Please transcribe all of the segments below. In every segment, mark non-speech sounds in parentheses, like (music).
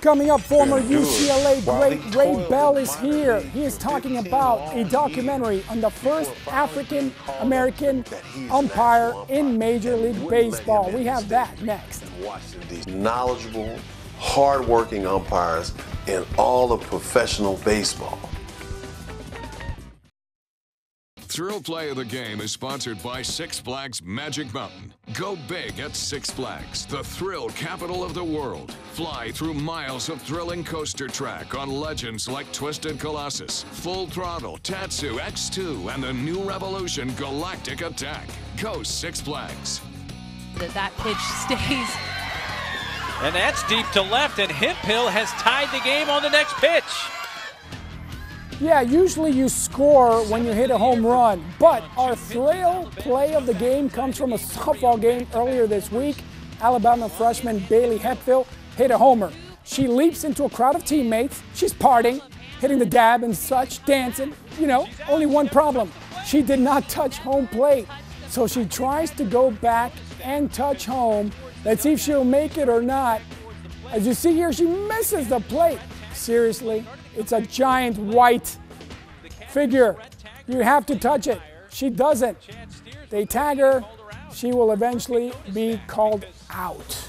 Coming up, former UCLA great Ray Bell is here. He is talking about a documentary on the first African American umpire in Major League Baseball. We have that next. These knowledgeable, hardworking umpires in all of professional baseball. Thrill Play of the Game is sponsored by Six Flags Magic Mountain. Go big at Six Flags, the thrill capital of the world. Fly through miles of thrilling coaster track on legends like Twisted Colossus, Full Throttle, Tatsu X2, and the new Revolution Galactic Attack. Go Six Flags. That that pitch (laughs) stays. And that's deep to left, and Hemphill has tied the game on the next pitch. Yeah, usually you score when you hit a home run, but our thrill play of the game comes from a softball game earlier this week. Alabama freshman Bailey Hemphill hit a homer. She leaps into a crowd of teammates. She's partying, hitting the dab and such, dancing. You know, only one problem. She did not touch home plate. So she tries to go back and touch home. Let's see if she'll make it or not. As you see here, she misses the plate. Seriously, it's a giant white figure. You have to touch it. She doesn't. They tag her. She will eventually be called out.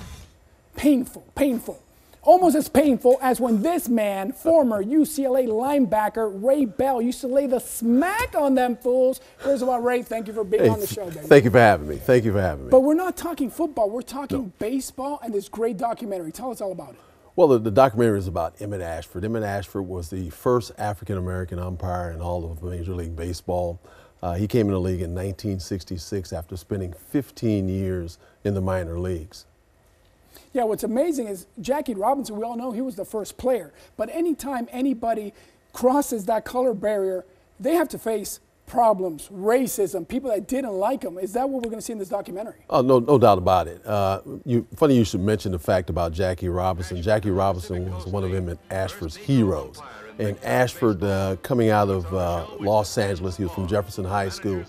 Painful, painful. Almost as painful as when this man, former UCLA linebacker Ray Bell, used to lay the smack on them fools. First of all, Ray, thank you for being Hey, on the show, baby. Thank you for having me. Thank you for having me. But we're not talking football. We're talking baseball and this great documentary. Tell us all about it. Well, the, the documentary is about Emmett Ashford. Emmett Ashford was the first African American umpire in all of Major League Baseball. Uh, he came in the league in 1966 after spending 15 years in the minor leagues. Yeah, what's amazing is Jackie Robinson, we all know he was the first player. But anytime anybody crosses that color barrier, they have to face problems, racism, people that didn't like him. Is that what we're going to see in this documentary? Oh, no, no doubt about it. Uh, you, funny you should mention the fact about Jackie Robinson. Jackie Robinson was one of Emmett Ashford's heroes. And Ashford, uh, coming out of uh, Los Angeles, he was from Jefferson High School.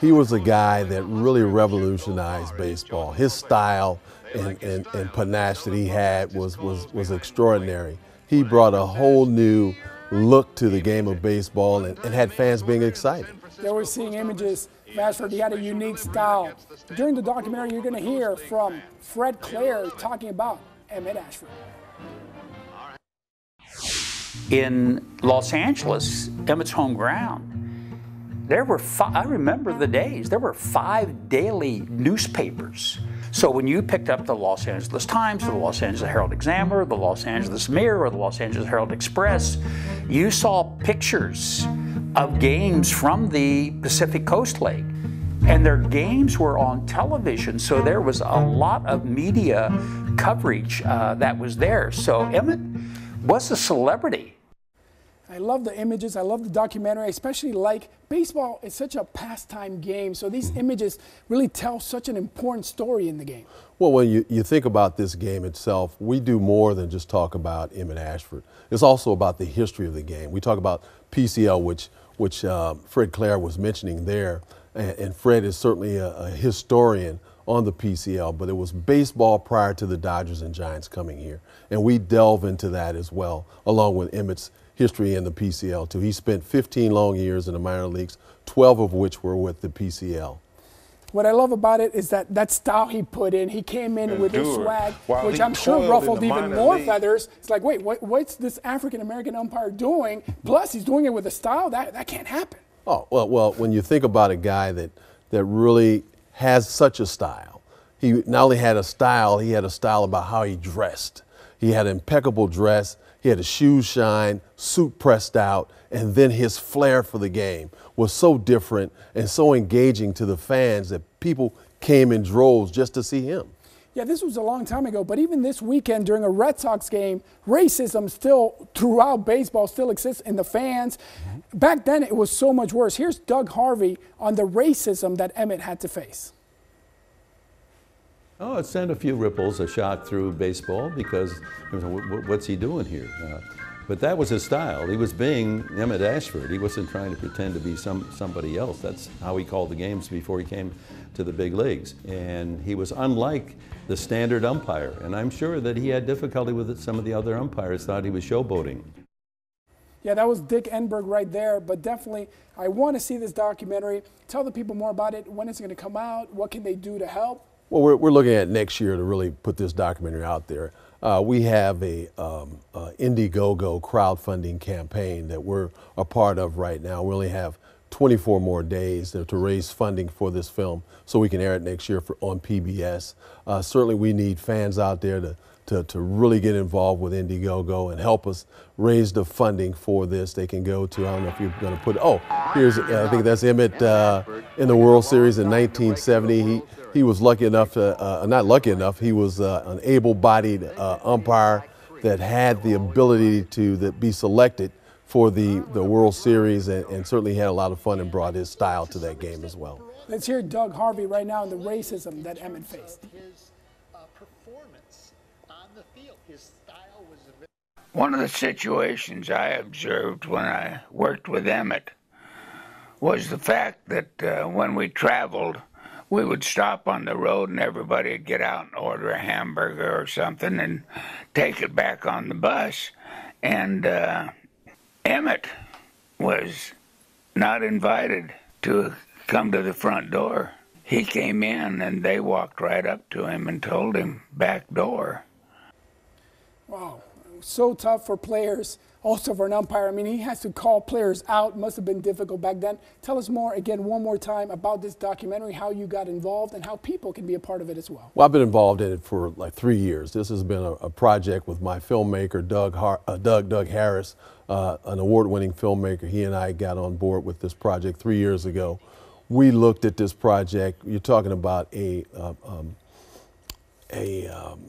He was a guy that really revolutionized baseball. His style and, and, and panache that he had was, was, was extraordinary. He brought a whole new look to the game of baseball and, and had fans being excited. They were seeing images. of Ashford, he had a unique style. During the documentary, you're going to hear from Fred Claire talking about Emmett Ashford. in Los Angeles, Emmett's home ground, there were five, I remember the days, there were five daily newspapers. So when you picked up the Los Angeles Times, or the Los Angeles Herald Examiner, the Los Angeles Mirror, or the Los Angeles Herald Express, you saw pictures of games from the Pacific Coast League. And their games were on television, so there was a lot of media coverage uh, that was there. So Emmett was a celebrity. I love the images. I love the documentary. I especially like baseball is such a pastime game. So these images really tell such an important story in the game. Well, when you, you think about this game itself, we do more than just talk about Emmett Ashford. It's also about the history of the game. We talk about PCL, which, which uh, Fred Claire was mentioning there, and, and Fred is certainly a, a historian on the PCL, but it was baseball prior to the Dodgers and Giants coming here. And we delve into that as well, along with Emmett's history in the PCL too. He spent 15 long years in the minor leagues, 12 of which were with the PCL. What I love about it is that that style he put in, he came in with his swag, While which I'm sure ruffled even more league. feathers. It's like, wait, what, what's this African American umpire doing? Plus, he's doing it with a style that that can't happen. Oh, well, well, when you think about a guy that, that really has such a style, he not only had a style, he had a style about how he dressed. He had impeccable dress, he had his shoes shine, suit pressed out, and then his flair for the game was so different and so engaging to the fans that people came in droves just to see him. Yeah, this was a long time ago, but even this weekend during a Red Sox game, racism still throughout baseball still exists in the fans. Mm-hmm. Back then, it was so much worse. Here's Doug Harvey on the racism that Emmett had to face. Oh, it sent a few ripples, a shot through baseball because what's he doing here? Uh, But that was his style. He was being Emmett Ashford. He wasn't trying to pretend to be some, somebody else. That's how he called the games before he came to the big leagues. And he was unlike the standard umpire. And I'm sure that he had difficulty with it. Some of the other umpires thought he was showboating. Yeah, that was Dick Enberg right there. But definitely, I want to see this documentary. Tell the people more about it. When it's going to come out? What can they do to help? Well, we're, we're looking at next year to really put this documentary out there. Uh, we have a um, uh, Indiegogo crowdfunding campaign that we're a part of right now. We only have 24 more days to, raise funding for this film so we can air it next year for, on PBS. Uh, certainly, we need fans out there to, to, to really get involved with Indiegogo and help us raise the funding for this. They can go to, I don't know if you're going to put, oh, here's, I think that's Emmett uh, in the World Series in 1970. He, he was lucky enough to, uh, not lucky enough, he was uh, an able-bodied uh, umpire that had the ability to that be selected for the, the World Series and, and certainly had a lot of fun and brought his style to that game as well. Let's hear Doug Harvey right now and the racism that Emmett faced. His uh performance on the field. His style was a bit one of the situations I observed when I worked with Emmett was the fact that uh, when we traveled, we would stop on the road and everybody would get out and order a hamburger or something and take it back on the bus. And uh, Emmett was not invited to come to the front door. He came in and they walked right up to him and told him back door. Wow, so tough for players also for an umpire. I mean, he has to call players out. Must have been difficult back then. Tell us more, again, one more time about this documentary, how you got involved, and how people can be a part of it as well. Well, I've been involved in it for like three years. This has been a, a project with my filmmaker, Doug, Har- uh, Doug, Doug Harris, uh, an award winning filmmaker. He and I got on board with this project three years ago. We looked at this project. You're talking about a, uh, um, a um,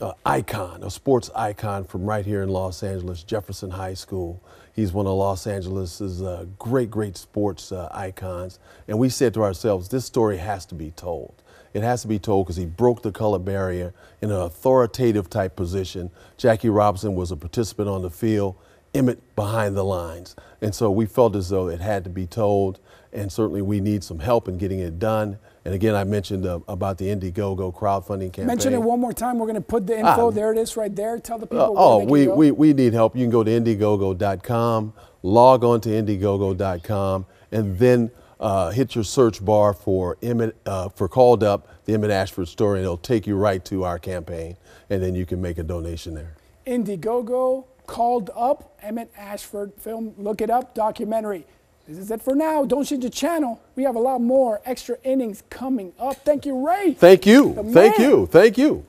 uh, icon, a sports icon from right here in Los Angeles, Jefferson High School. He's one of Los Angeles's uh, great, great sports uh, icons. And we said to ourselves, this story has to be told. It has to be told because he broke the color barrier in an authoritative type position. Jackie Robinson was a participant on the field, Emmett behind the lines. And so we felt as though it had to be told, and certainly we need some help in getting it done. And again, I mentioned uh, about the Indiegogo crowdfunding campaign. Mention it one more time. We're going to put the info. Ah, there it is right there. Tell the people. Uh, oh, we, we, we need help. You can go to Indiegogo.com, log on to Indiegogo.com, and then uh, hit your search bar for Emmett, uh, for Called Up, the Emmett Ashford story, and it'll take you right to our campaign, and then you can make a donation there. Indiegogo, Called Up, Emmett Ashford film. Look it up, documentary. This is it for now. Don't change the channel. We have a lot more extra innings coming up. Thank you, Ray. Thank you. Thank you. Thank you.